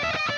Ha ha ha!